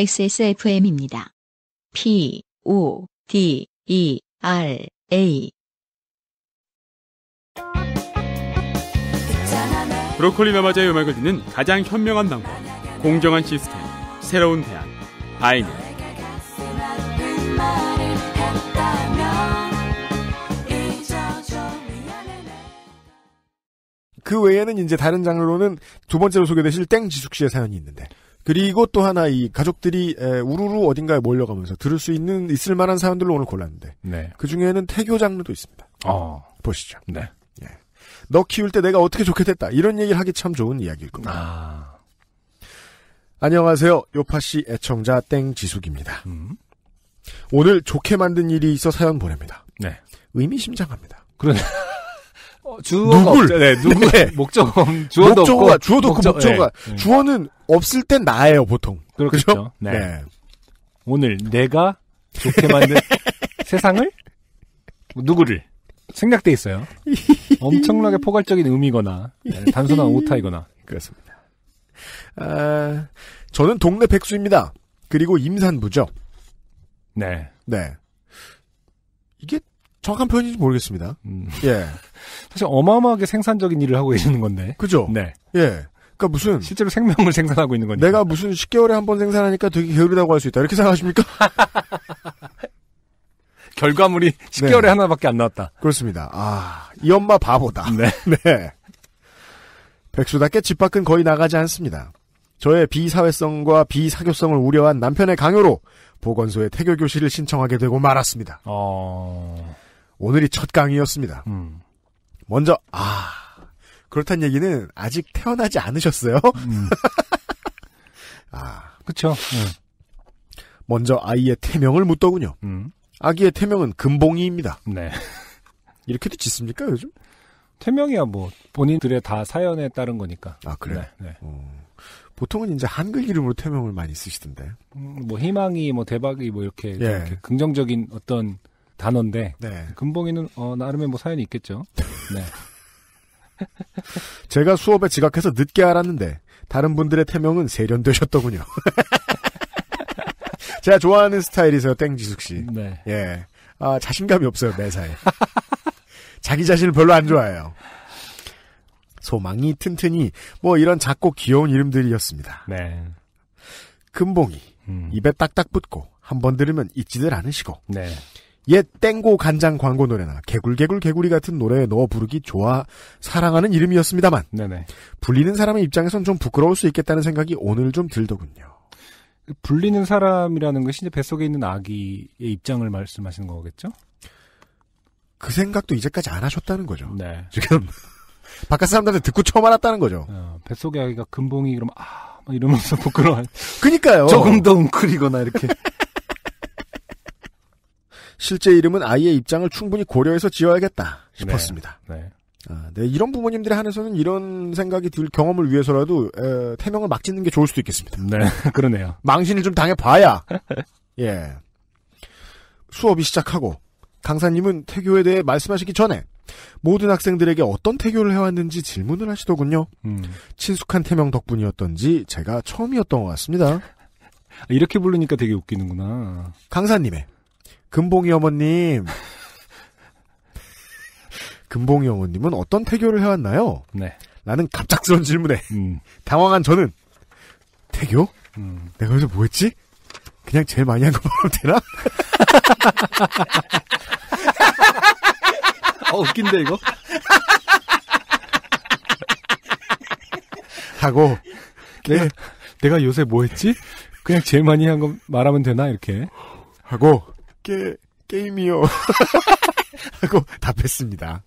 XSFM입니다. P, O, D, E, R, A. 브로콜리 마마자의 음악을 듣는 가장 현명한 방법. 공정한 시스템. 새로운 대안. 바이닐. 그 외에는 이제 다른 장르로는 두 번째로 소개되실 땡지숙 씨의 사연이 있는데 그리고 또 하나 이 가족들이 에, 우르르 어딘가에 몰려가면서 들을 수 있는 있을 만한 사연들로 오늘 골랐는데 네. 그 중에는 태교 장르도 있습니다. 어. 보시죠. 네. 너 키울 때 내가 어떻게 좋게 됐다 이런 얘기를 하기 참 좋은 이야기일 겁니다. 아. 안녕하세요. 요팟시 애청자 땡지숙입니다. 음. 오늘 좋게 된 일이 있어 사연 보냅니다. 네. 의미심장합니다. 그러네. 어, 주어가 누굴? 없죠. 네, 누구 네. 목적 주어도 목적어가 없고 주어도 목적- 목적어가 네. 네. 주어는 없을 땐 나예요 보통. 그렇겠죠. 그죠? 네. 오늘 내가 좋게 만든 세상을 뭐 누구를 생략돼 있어요. 엄청나게 포괄적인 의미거나 네, 단순한 오타이거나 그렇습니다. 아, 저는 동네 백수입니다. 그리고 임산부죠. 네. 네. 이게 정확한 표현인지 모르겠습니다. 음, 예. 사실 어마어마하게 생산적인 일을 하고 계시는 건데. 그죠? 네. 예. 그니까 무슨, 실제로 생명을 생산하고 있는 거니까. 내가 무슨 10개월에 한 번 생산하니까 되게 게으르다고 할 수 있다. 이렇게 생각하십니까? 결과물이 10개월에 네. 하나밖에 안 나왔다. 그렇습니다. 아, 이 엄마 바보다. 네. 네. 백수답게 집 밖은 거의 나가지 않습니다. 저의 비사회성과 비사교성을 우려한 남편의 강요로 보건소에 태교 교실을 신청하게 되고 말았습니다. 어. 오늘이 첫 강의였습니다. 음. 먼저 아 그렇단 얘기는 아직 태어나지 않으셨어요. 음. 아 그쵸. 먼저 아이의 태명을 묻더군요. 음. 아기의 태명은 금봉이입니다. 네. 이렇게도 짓습니까 요즘? 태명이야 뭐 본인들의 다 사연에 따른 거니까. 아 그래. 네. 네. 어, 보통은 이제 한글 이름으로 태명을 많이 쓰시던데. 음, 뭐 희망이 뭐 대박이 뭐 이렇게, 좀 예. 이렇게 긍정적인 어떤 단어인데 네. 금봉이는 어 나름의 뭐 사연이 있겠죠. 네. 제가 수업에 지각해서 늦게 알았는데 다른 분들의 태명은 세련되셨더군요. 제가 좋아하는 스타일이세요, 땡지숙 씨. 네. 예. 아, 자신감이 없어요, 매사에. 자기 자신을 별로 안 좋아해요. 소망이 튼튼히, 뭐 이런 작고 귀여운 이름들이었습니다. 네. 금봉이, 음. 입에 딱딱 붙고, 한 번 들으면 잊지들 않으시고, 네. 옛 땡고 간장 광고 노래나 개굴개굴 개구리 같은 노래에 넣어 부르기 좋아, 사랑하는 이름이었습니다만, 네네. 불리는 사람의 입장에선 좀 부끄러울 수 있겠다는 생각이 오늘 좀 들더군요. 불리는 사람이라는 것이 이제 뱃속에 있는 아기의 입장을 말씀하시는 거겠죠? 그 생각도 이제까지 안 하셨다는 거죠. 네. 지금. 바깥 사람들한테 듣고 처음 알았다는 거죠. 어, 뱃속의 아기가 금봉이 그러면 아, 막 이러면서 부끄러워. 그니까요. 조금 더 웅크리거나 이렇게. 실제 이름은 아이의 입장을 충분히 고려해서 지어야겠다 싶었습니다. 네. 아, 네, 이런 부모님들의 한해서는 이런 생각이 들 경험을 위해서라도 에, 태명을 막 짓는 게 좋을 수도 있겠습니다. 네. 그러네요. 망신을 좀 당해봐야. 예. 수업이 시작하고 강사님은 태교에 대해 말씀하시기 전에 모든 학생들에게 어떤 태교를 해왔는지 질문을 하시더군요. 음. 친숙한 태명 덕분이었던지 제가 처음이었던 것 같습니다. 이렇게 부르니까 되게 웃기는구나. 강사님의 금봉이 어머님. 금봉이 어머님은 어떤 태교를 해왔나요? 네. 라는 갑작스런 질문에 음. 당황한 저는 태교? 음. 내가 여기서 뭐 했지? 그냥 제일 많이 한 거 말하면 되나? 어, 웃긴데, 이거? 하고 내가, 내가 요새 뭐 했지? 그냥 제일 많이 한 거 말하면 되나? 이렇게. 하고 게 게임이요 하고 답했습니다.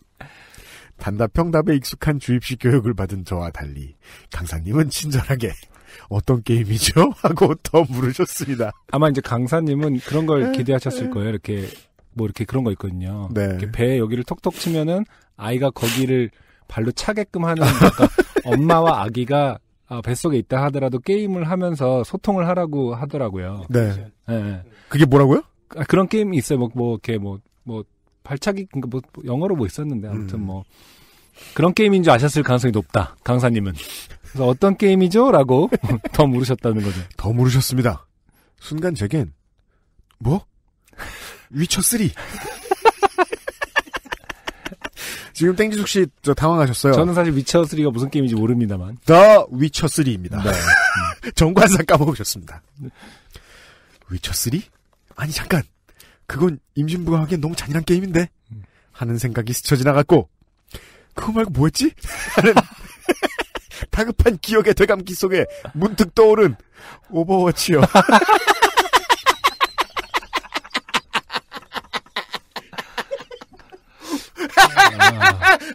단답형답에 익숙한 주입식 교육을 받은 저와 달리 강사님은 친절하게 어떤 게임이죠? 하고 더 물으셨습니다. 아마 이제 강사님은 그런 걸 기대하셨을 거예요. 이렇게, 뭐 이렇게 그런 거 있거든요. 네. 이렇게 배 여기를 톡톡 치면은 아이가 거기를 발로 차게끔 하는, 그러니까 엄마와 아기가 아, 뱃속에 있다 하더라도 게임을 하면서 소통을 하라고 하더라고요. 네. 예, 예. 그게 뭐라고요? 아, 그런 게임이 있어요. 뭐, 뭐, 이렇게 뭐, 뭐, 발차기, 그러니까 뭐, 뭐 영어로 뭐 있었는데, 아무튼 음. 뭐, 그런 게임인 줄 아셨을 가능성이 높다. 강사님은. 그래서 어떤 게임이죠? 라고 더 물으셨다는 거죠. 더 물으셨습니다. 순간 제겐 뭐? 위쳐 3. 지금 땡지숙 씨저 당황하셨어요. 저는 사실 위쳐 3가 무슨 게임인지 모릅니다만. 더 위쳐 3입니다. 네. 정관상 까먹으셨습니다. 위쳐 3? 아니 잠깐. 그건 임신부가 하기엔 너무 잔인한 게임인데 하는 생각이 스쳐 지나갔고 그거 말고 뭐였지? 하는 다급한 기억의 되감기 속에 문득 떠오른 오버워치요.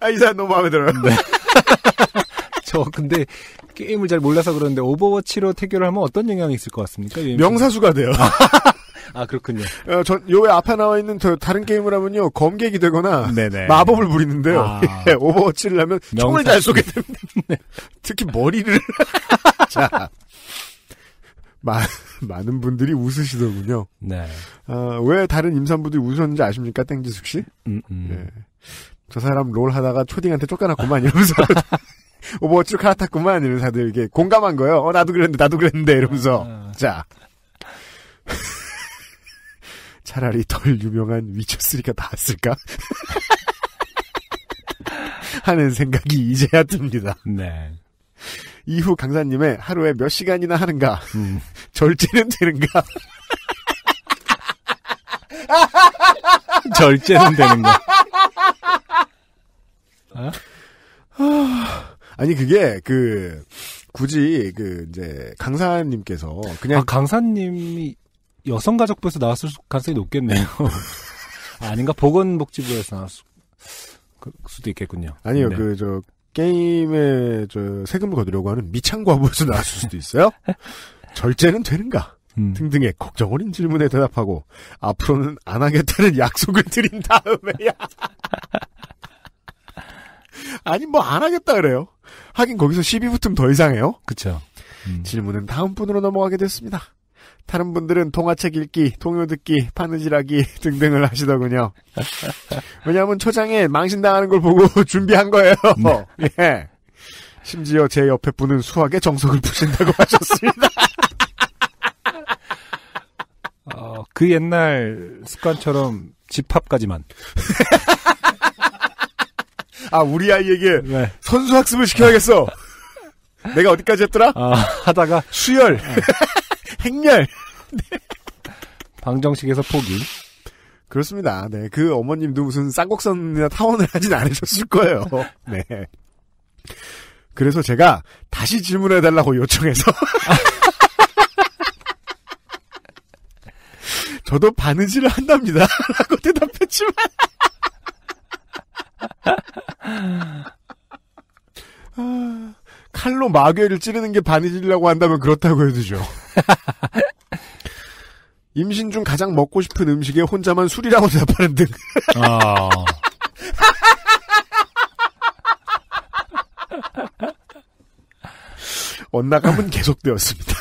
아, 이 사람 너무 마음에 들어요. 저 근데 게임을 잘 몰라서 그러는데 오버워치로 태교를 하면 어떤 영향이 있을 것 같습니까? 명사수가 돼요. 아 그렇군요. 어, 전, 요에 앞에 나와 있는 저 다른 게임을 하면요, 검객이 되거나, 네네. 마법을 부리는데요. 아. 예, 오버워치를 하면 총을 명사- 잘 쏘게 됩니다. 특히 머리를. 자. 마, 많은 분들이 웃으시더군요. 네. 아, 왜 다른 임산부들이 웃었는지 아십니까, 땡지숙 씨? 음, 음. 예. 저 사람 롤 하다가 초딩한테 쫓겨났구만, 이러면서. 오버워치로 갈아탔구만, 이러면서 다들 이게 공감한 거예요. 어, 나도 그랬는데, 나도 그랬는데, 이러면서. 아. 자. 차라리 덜 유명한 위쳐3가 나왔을까? 하는 생각이 이제야 듭니다. 네. 이후 강사님의 하루에 몇 시간이나 하는가, 음. 절제는 되는가, 절제는 되는 거. 아니 그게 그 굳이 그 이제 강사님께서 그냥 아, 강사님이 여성가족부에서 나왔을 수- 가능성이 높겠네요. 아, 아닌가? 보건복지부에서 나왔을 그- 수도 있겠군요. 아니요 네. 그 저 게임에 저 세금을 거두려고 하는 미창과부에서 나왔을 수도 있어요. 절제는 되는가 음. 등등의 걱정 어린 질문에 대답하고 앞으로는 안 하겠다는 약속을 드린 다음에야 아니 뭐 안 하겠다 그래요. 하긴 거기서 시비 붙으면 더 이상해요. 그쵸. 음. 질문은 다음 분으로 넘어가게 됐습니다. 다른 분들은 동화책 읽기, 동요 듣기, 바느질하기 등등을 하시더군요. 왜냐하면 초장에 망신당하는 걸 보고 준비한 거예요. 예. 심지어 제 옆에 분은 수학에 정석을 푸신다고 하셨습니다. 어, 그 옛날 습관처럼 집합까지만. 아, 우리 아이에게 네. 선수학습을 시켜야겠어. 내가 어디까지 했더라? 아, 하다가 수열, 행렬. 방정식에서 포기. 그렇습니다. 네. 그 어머님도 무슨 쌍곡선이나 타원을 하진 않으셨을 거예요. 네. 그래서 제가 다시 질문해달라고 요청해서. 저도 바느질을 한답니다. 라고 대답했지만. 아, 칼로 마귀를 찌르는 게 바느질이라고 한다면 그렇다고 해두죠. 임신 중 가장 먹고 싶은 음식에 혼자만 술이라고 대답하는 등 아. 엇나감은 계속되었습니다.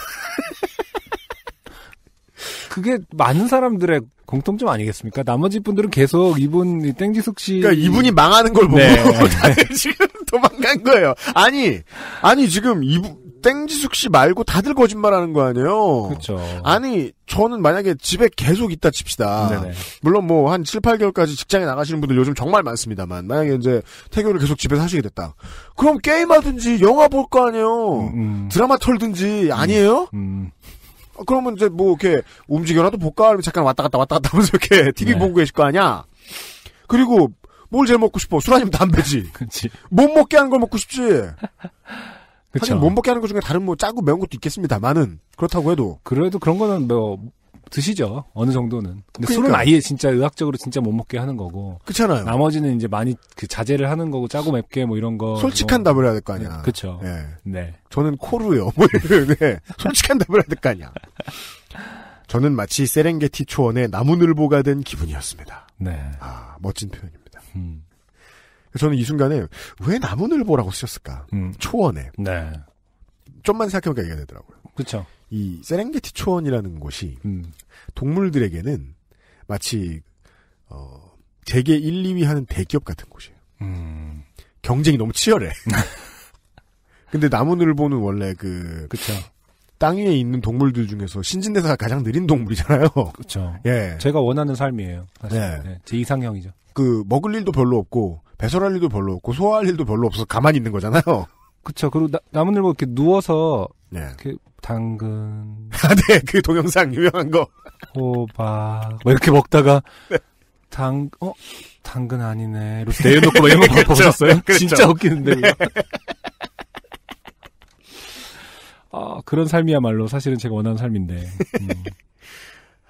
그게 많은 사람들의 공통점 아니겠습니까? 나머지 분들은 계속 이분 이 땡지숙 씨. 그러니까 이분이 망하는 걸 보고 네. 다들 지금 도망간 거예요. 아니, 아니 지금 이분 땡지숙 씨 말고 다들 거짓말하는 거 아니에요. 그렇죠. 아니, 저는 만약에 집에 계속 있다 칩시다. 네네. 물론 뭐 한 7, 8개월까지 직장에 나가시는 분들 요즘 정말 많습니다만 만약에 이제 태교를 계속 집에서 하시게 됐다. 그럼 게임하든지 영화 볼 거 아니에요. 음, 음, 드라마 털든지 아니에요? 음. 어, 그러면 이제 뭐 이렇게 움직여라도 볼까? 하면 잠깐 왔다 갔다 왔다 갔다 하면서 이렇게 TV 네. 보고 계실 거 아니야? 그리고 뭘 제일 먹고 싶어? 술 아니면 담배지. 그렇지. 못 먹게 하는 걸 먹고 싶지. 그렇죠. 하긴 못 먹게 하는 것 중에 다른 뭐 짜고 매운 것도 있겠습니다만은 그렇다고 해도 그래도 그런 거는 뭐 드시죠. 어느 정도는. 근데 술은 그러니까. 아예 진짜 의학적으로 진짜 못 먹게 하는 거고. 그렇잖아요. 나머지는 이제 많이 그 자제를 하는 거고 짜고 맵게 뭐 이런 거. 솔직한 뭐. 답을 해야 될 거 아니야. 그쵸. 예. 네. 저는 코르요. 뭐 네. 솔직한 답을 해야 될 거 아니야. 저는 마치 세렝게티 초원의 나무늘보가 된 기분이었습니다. 네. 아 멋진 표현입니다. 음. 저는 이 순간에 왜 나무늘보라고 쓰셨을까? 음. 초원에 네. 좀만 생각해보니까 이해가 되더라고요. 그쵸. 이 세렝게티 초원이라는 곳이 음. 동물들에게는 마치 어, 세계 1, 2위 하는 대기업 같은 곳이에요. 음. 경쟁이 너무 치열해. 근데 나무늘보는 원래 그 그쵸. 땅 위에 있는 동물들 중에서 신진대사가 가장 느린 동물이잖아요. 그렇죠. 예. 제가 원하는 삶이에요. 사실. 네. 네, 제 이상형이죠. 그 먹을 일도 별로 없고 배설할 일도 별로 없고 소화할 일도 별로 없어서 가만히 있는 거잖아요. 그렇죠. 그리고 나, 남은 일뭐 이렇게 누워서 네. 이렇게 당근, 아, 네. 그 동영상 유명한 거. 호박 뭐 이렇게 먹다가 네. 당, 어? 당근 아니네. 이러면서 내려놓고 막 이런 거 그렇죠. 보셨어요? 그렇죠. 진짜 웃기는데. 그거. 아, 그런 삶이야말로 사실은 제가 원하는 삶인데. 음.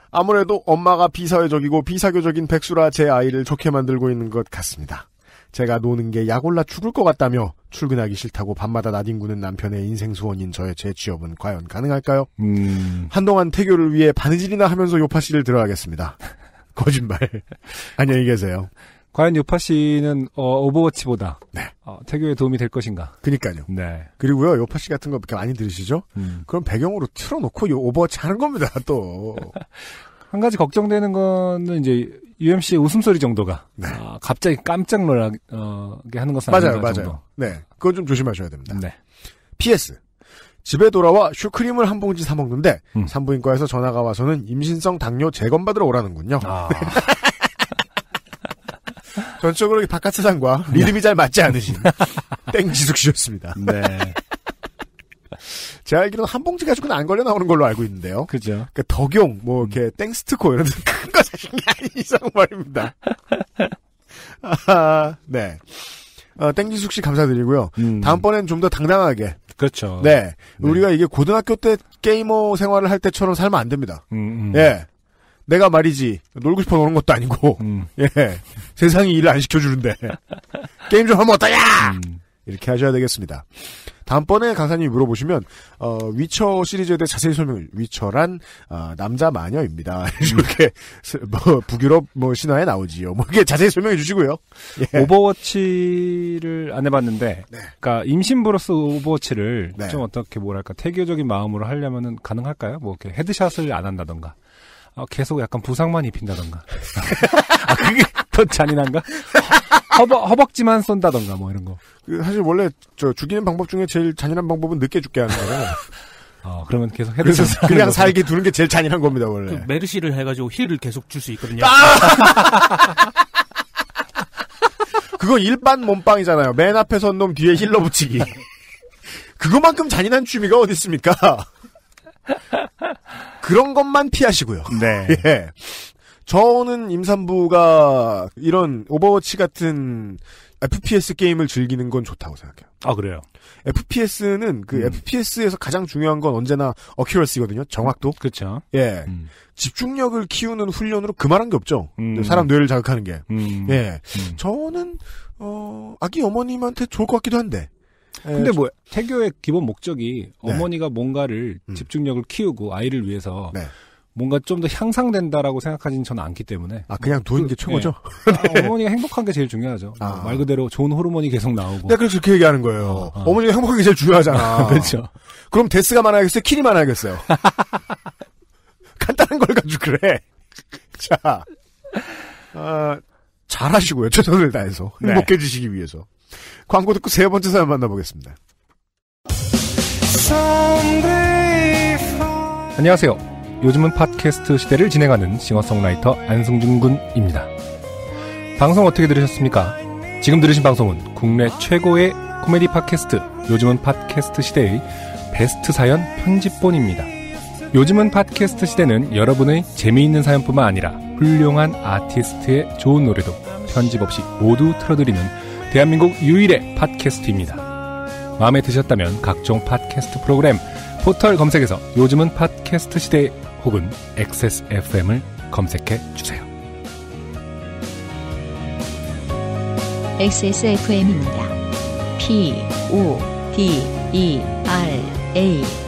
아무래도 엄마가 비사회적이고 비사교적인 백수라 제 아이를 좋게 만들고 있는 것 같습니다. 제가 노는 게 약올라 죽을 것 같다며 출근하기 싫다고 밤마다 나뒹구는 남편의 인생 소원인 저의 재취업은 과연 가능할까요? 음. 한동안 태교를 위해 바느질이나 하면서 요파 씨를 들어가겠습니다. 거짓말. 안녕히 계세요. 과연 요팟시는 어, 오버워치보다 네. 어, 태교에 도움이 될 것인가? 그니까요. 네. 그리고요, 요팟시 같은 거 이렇게 많이 들으시죠? 음. 그럼 배경으로 틀어놓고 요 오버워치 하는 겁니다, 또. 한 가지 걱정되는 거는 이제 UMC의 웃음소리 정도가 네. 아, 갑자기 깜짝 놀라게 어, 하는 것은 맞아요, 맞아요. 정도. 네. 그건 좀 조심하셔야 됩니다. 네. PS. 집에 돌아와 슈크림을 한 봉지 사 먹는데 음. 산부인과에서 전화가 와서는 임신성 당뇨 재검 받으러 오라는군요. 아, 전적으로 이 바깥 세상과 리듬이 잘 맞지 않으신 땡지숙 씨였습니다. 네. 제가 알기로는 한 봉지 가지고는 안 걸려 나오는 걸로 알고 있는데요. 그죠. 그러니까 덕용, 뭐 이렇게 땡스트코 이런 큰거 사신 게 아닌 이상 말입니다. 아, 네. 어, 땡지숙 씨 감사드리고요. 음. 다음번엔 좀 더 당당하게. 그렇죠. 네. 네. 우리가 이게 고등학교 때 게이머 생활을 할 때처럼 살면 안 됩니다. 음, 음. 예. 내가 말이지, 놀고 싶어 노는 것도 아니고, 음. 예. 세상이 일을 안 시켜주는데, 게임 좀 하면 어떠냐! 음. 이렇게 하셔야 되겠습니다. 다음번에 강사님이 물어보시면, 어, 위쳐 시리즈에 대해 자세히 설명을, 위쳐란, 어, 남자 마녀입니다. 이렇게, 스- 뭐, 북유럽, 뭐, 신화에 나오지요. 뭐, 이렇게 자세히 설명해 주시고요. 예. 오버워치를 안 해봤는데, 네. 그러니까 임신부로서 오버워치를 네. 좀 어떻게 뭐랄까 태교적인 마음으로 하려면은 가능할까요? 뭐 이렇게 headshot을 안 한다던가, 아, 계속 약간 부상만 입힌다던가. 아 그게 더 잔인한가? 허벅 허벅지만 쏜다던가 뭐 이런 거. 그 사실 원래, 저, 죽이는 방법 중에 제일 잔인한 방법은 늦게 죽게 하는 거예요. 어 그러면 계속 그래서 headshot 그냥 살게 두는 게 제일 잔인한 겁니다, 원래. 그 메르시를 해가지고 heal을 계속 줄 수 있거든요. 그건 일반 몸빵이잖아요. 맨 앞에 선 놈 뒤에 healer 붙이기. 그거만큼 잔인한 취미가 어디 있습니까? 그런 것만 피하시고요. 네. 예. 저는 임산부가 이런 오버워치 같은 FPS 게임을 즐기는 건 좋다고 생각해요. 아 그래요. FPS는 그 음. FPS에서 가장 중요한 건 언제나 accuracy거든요. 정확도. 그렇죠. 예. 음. 집중력을 키우는 훈련으로 그만한 게 없죠. 음. 사람 뇌를 자극하는 게. 음. 예. 음. 저는 어 아기 어머님한테 좋을 것 같기도 한데. 예, 근데 뭐 태교의 기본 목적이 네. 어머니가 뭔가를 음. 집중력을 키우고 아이를 위해서 네. 뭔가 좀 더 향상된다라고 생각하지는 저는 않기 때문에 아 그냥 두는 그, 게 최고죠. 아, 어머니가 행복한 게 제일 중요하죠. 아. 뭐말 그대로 좋은 호르몬이 계속 나오고. 내가 그래서 그렇게 얘기하는 거예요. 어, 어. 어머니가 행복한 게 제일 중요하잖아. 그렇죠. 그럼 데스가 많아야겠어요? 킬이 많아야겠어요? 간단한 걸 가지고 그래. 자, 아, 잘하시고요. 최선을 다해서. 네. 행복해지시기 위해서. 광고 듣고 세 번째 사연 만나보겠습니다. 안녕하세요. 요즘은 팟캐스트 시대를 진행하는 싱어송라이터 안승준 군입니다. 방송 어떻게 들으셨습니까? 지금 들으신 방송은 국내 최고의 코미디 팟캐스트 요즘은 팟캐스트 시대의 베스트 사연 편집본입니다. 요즘은 팟캐스트 시대는 여러분의 재미있는 사연뿐만 아니라 훌륭한 아티스트의 좋은 노래도 편집 없이 모두 틀어드리는 대한민국 유일의 팟캐스트입니다. 마음에 드셨다면 각종 팟캐스트 프로그램 포털 검색에서 요즘은 팟캐스트 시대 혹은 XSFM을 검색해 주세요. XSFM입니다. P, O, D, E, R, A.